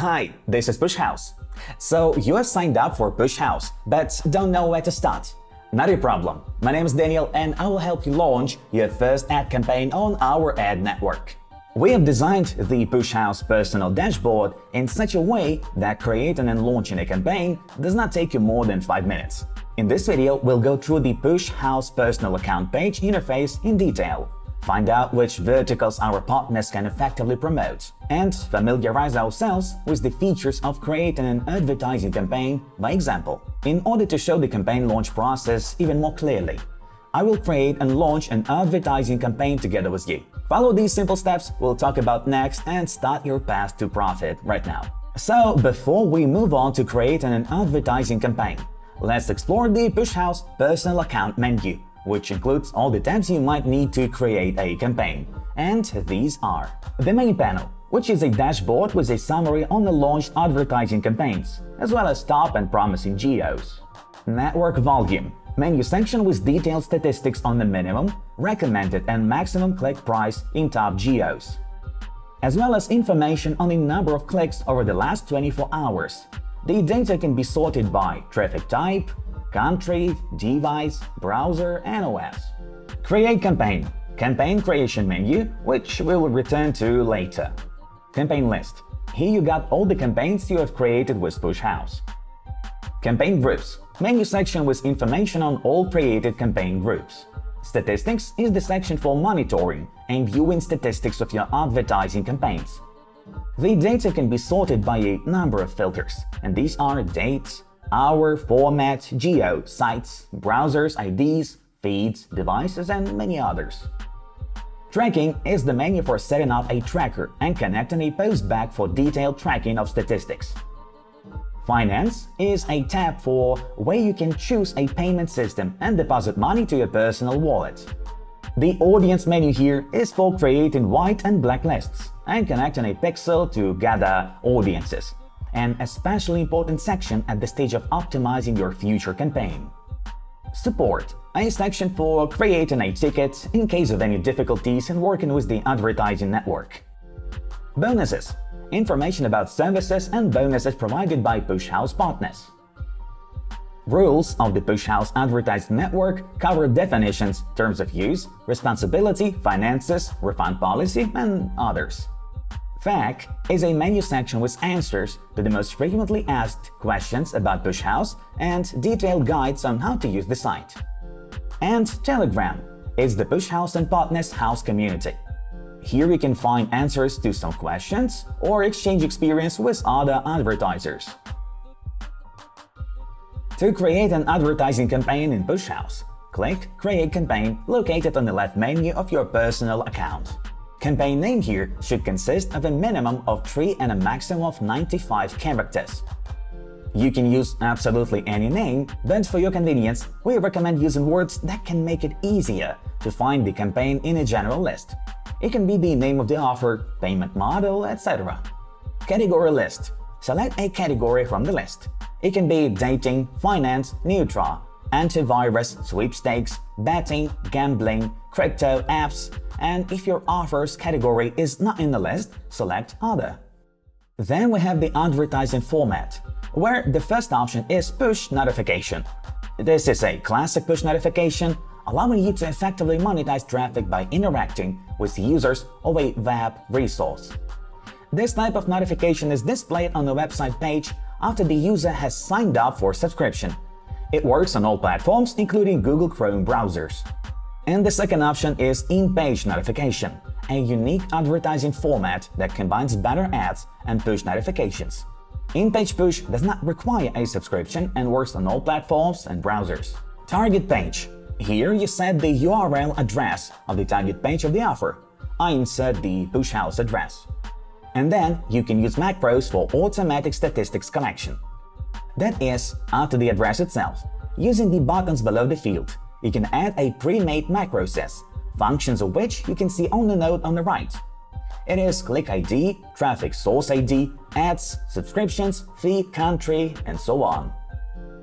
Hi, this is Push House. So you have signed up for Push House, but don't know where to start. Not a problem. My name is Daniel and I will help you launch your first ad campaign on our ad network. We have designed the Push House personal dashboard in such a way that creating and launching a campaign does not take you more than 5 minutes. In this video, we'll go through the Push House personal account page interface in detail find out which verticals our partners can effectively promote, and familiarize ourselves with the features of creating an advertising campaign by example. In order to show the campaign launch process even more clearly, I will create and launch an advertising campaign together with you. Follow these simple steps we'll talk about next and start your path to profit right now. So, before we move on to creating an advertising campaign, let's explore the Push House personal account menu which includes all the tabs you might need to create a campaign. And these are the main panel, which is a dashboard with a summary on the launched advertising campaigns, as well as top and promising geos. Network volume, menu section with detailed statistics on the minimum, recommended and maximum click price in top geos, as well as information on the number of clicks over the last 24 hours. The data can be sorted by traffic type, country, device, browser, and OS. Create campaign. Campaign creation menu, which we will return to later. Campaign list. Here you got all the campaigns you have created with Push House. Campaign groups. Menu section with information on all created campaign groups. Statistics is the section for monitoring and viewing statistics of your advertising campaigns. The data can be sorted by a number of filters, and these are dates, hour, format, geo, sites, browsers, IDs, feeds, devices, and many others. Tracking is the menu for setting up a tracker and connecting a postback for detailed tracking of statistics. Finance is a tab for where you can choose a payment system and deposit money to your personal wallet. The audience menu here is for creating white and black lists and connecting a pixel to gather audiences an especially important section at the stage of optimizing your future campaign. Support a section for creating a ticket in case of any difficulties in working with the advertising network. Bonuses information about services and bonuses provided by Push House partners. Rules of the Push House Advertising Network cover definitions, terms of use, responsibility, finances, refund policy, and others. FAQ is a menu section with answers to the most frequently asked questions about Push House and detailed guides on how to use the site. And Telegram is the Push House and Partners House community. Here you can find answers to some questions or exchange experience with other advertisers. To create an advertising campaign in Push House, click Create Campaign located on the left menu of your personal account. Campaign name here should consist of a minimum of 3 and a maximum of 95 characters. You can use absolutely any name, but for your convenience, we recommend using words that can make it easier to find the campaign in a general list. It can be the name of the offer, payment model, etc. Category list. Select a category from the list. It can be dating, finance, nutra, antivirus, sweepstakes, betting, gambling, crypto, apps, and if your offers category is not in the list, select Other. Then we have the advertising format, where the first option is push notification. This is a classic push notification, allowing you to effectively monetize traffic by interacting with users of a web resource. This type of notification is displayed on the website page after the user has signed up for subscription. It works on all platforms, including Google Chrome browsers. And the second option is in-page notification, a unique advertising format that combines banner ads and push notifications. In-page push does not require a subscription and works on all platforms and browsers. Target page. Here you set the URL address of the target page of the offer. I insert the push house address. And then you can use macros for automatic statistics collection. That is, after the address itself, using the buttons below the field, you can add a pre-made macro set, functions of which you can see on the node on the right. It is click ID, traffic source ID, ads, subscriptions, fee, country, and so on.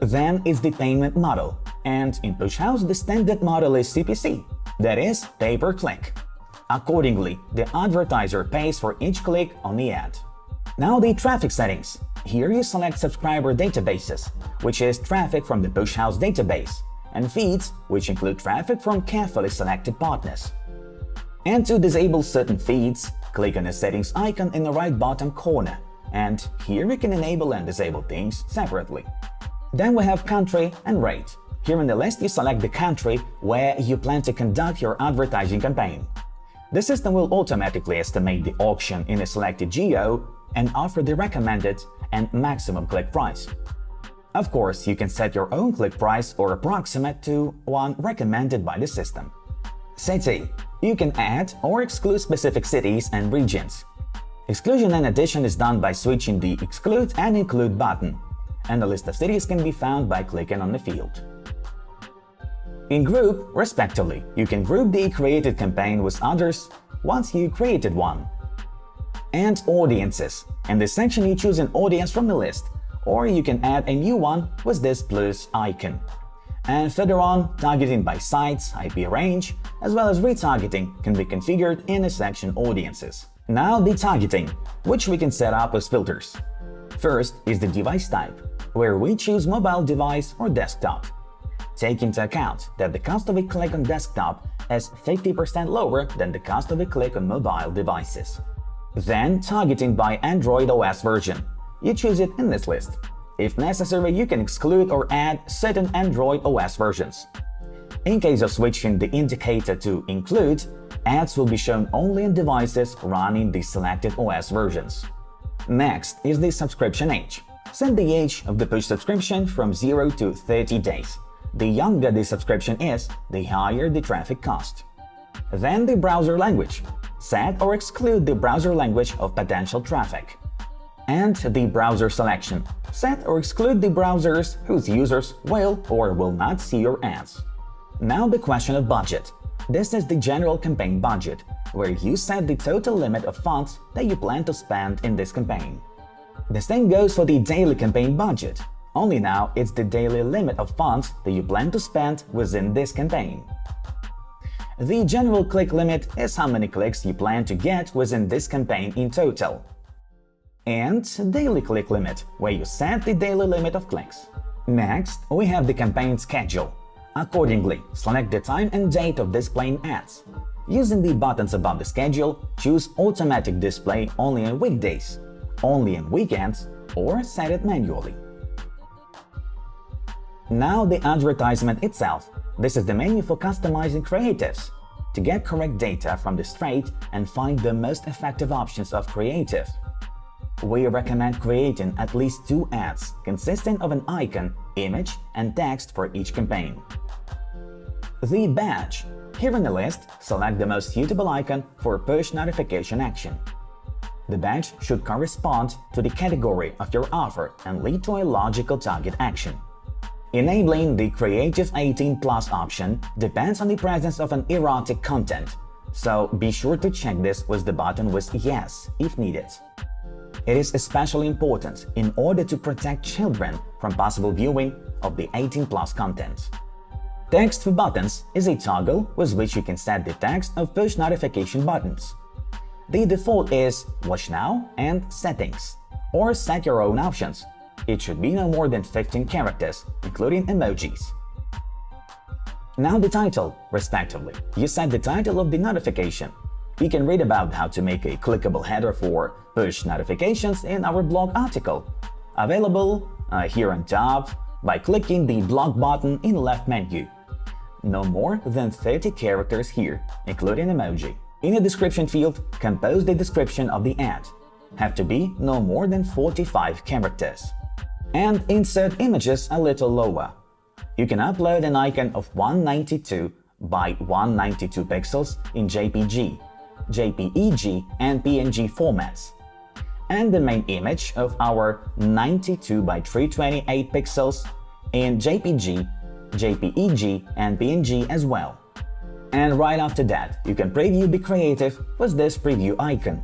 Then is the payment model, and in PushHouse the standard model is CPC, that is, pay per click. Accordingly, the advertiser pays for each click on the ad. Now the traffic settings. Here you select subscriber databases, which is traffic from the Push House database, and feeds, which include traffic from carefully selected partners. And to disable certain feeds, click on the settings icon in the right bottom corner, and here we can enable and disable things separately. Then we have country and rate. Here in the list you select the country where you plan to conduct your advertising campaign. The system will automatically estimate the auction in a selected geo and offer the recommended and maximum click price. Of course, you can set your own click price or approximate to one recommended by the system. City. You can add or exclude specific cities and regions. Exclusion and addition is done by switching the Exclude and Include button, and the list of cities can be found by clicking on the field. In Group, respectively, you can group the created campaign with others once you created one. And Audiences. In this section you choose an audience from the list, or you can add a new one with this plus icon. And further on, targeting by sites, IP range, as well as retargeting can be configured in the section Audiences. Now the targeting, which we can set up as filters. First is the device type, where we choose mobile device or desktop. Take into account that the cost of a click on desktop is 50% lower than the cost of a click on mobile devices. Then targeting by Android OS version. You choose it in this list. If necessary, you can exclude or add certain Android OS versions. In case of switching the indicator to Include, ads will be shown only in devices running the selected OS versions. Next is the subscription age. Set the age of the push subscription from 0 to 30 days. The younger the subscription is, the higher the traffic cost. Then the browser language. Set or exclude the browser language of potential traffic and the browser selection. Set or exclude the browsers whose users will or will not see your ads. Now the question of budget. This is the general campaign budget, where you set the total limit of funds that you plan to spend in this campaign. The same goes for the daily campaign budget, only now it's the daily limit of funds that you plan to spend within this campaign. The general click limit is how many clicks you plan to get within this campaign in total and daily click limit, where you set the daily limit of clicks. Next, we have the campaign schedule. Accordingly, select the time and date of displaying ads. Using the buttons above the schedule, choose Automatic Display only on weekdays, only on weekends, or set it manually. Now the advertisement itself. This is the menu for customizing creatives. To get correct data from the straight and find the most effective options of creative, we recommend creating at least two ads consisting of an icon, image, and text for each campaign. The badge. Here in the list, select the most suitable icon for push notification action. The badge should correspond to the category of your offer and lead to a logical target action. Enabling the Creative 18 Plus option depends on the presence of an erotic content, so be sure to check this with the button with Yes if needed. It is especially important in order to protect children from possible viewing of the 18 plus content. Text for buttons is a toggle with which you can set the text of push notification buttons. The default is Watch Now and Settings, or set your own options. It should be no more than 15 characters, including emojis. Now the title, respectively. You set the title of the notification, you can read about how to make a clickable header for push notifications in our blog article, available uh, here on top by clicking the blog button in left menu. No more than 30 characters here, including emoji. In the description field, compose the description of the ad. Have to be no more than 45 characters. And insert images a little lower. You can upload an icon of 192 by 192 pixels in JPG JPEG, and PNG formats, and the main image of our 92 by 328 pixels in JPG, JPEG, and PNG as well. And right after that, you can preview Be Creative with this preview icon.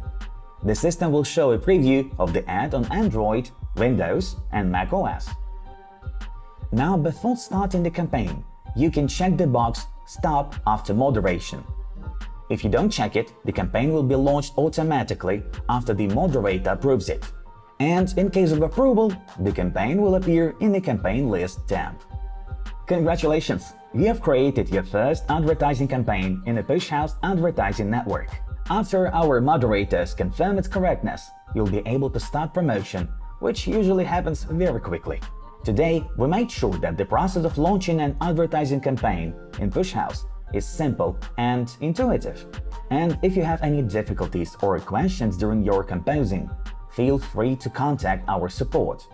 The system will show a preview of the ad on Android, Windows, and macOS. Now, before starting the campaign, you can check the box Stop after moderation. If you don't check it, the campaign will be launched automatically after the moderator approves it. And in case of approval, the campaign will appear in the campaign list tab. Congratulations! You have created your first advertising campaign in the Push House Advertising Network. After our moderators confirm its correctness, you'll be able to start promotion, which usually happens very quickly. Today, we made sure that the process of launching an advertising campaign in Push House is simple and intuitive. And if you have any difficulties or questions during your composing, feel free to contact our support.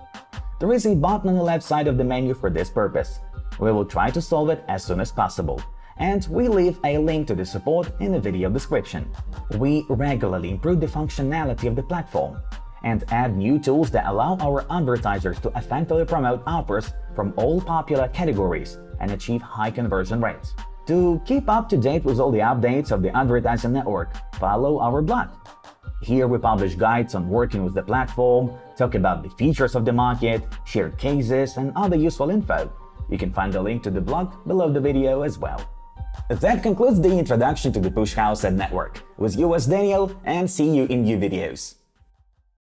There is a button on the left side of the menu for this purpose. We will try to solve it as soon as possible, and we leave a link to the support in the video description. We regularly improve the functionality of the platform and add new tools that allow our advertisers to effectively promote offers from all popular categories and achieve high conversion rates. To keep up to date with all the updates of the advertising network, follow our blog. Here we publish guides on working with the platform, talk about the features of the market, share cases, and other useful info. You can find the link to the blog below the video as well. That concludes the introduction to the Push House and Network. With you was Daniel, and see you in new videos.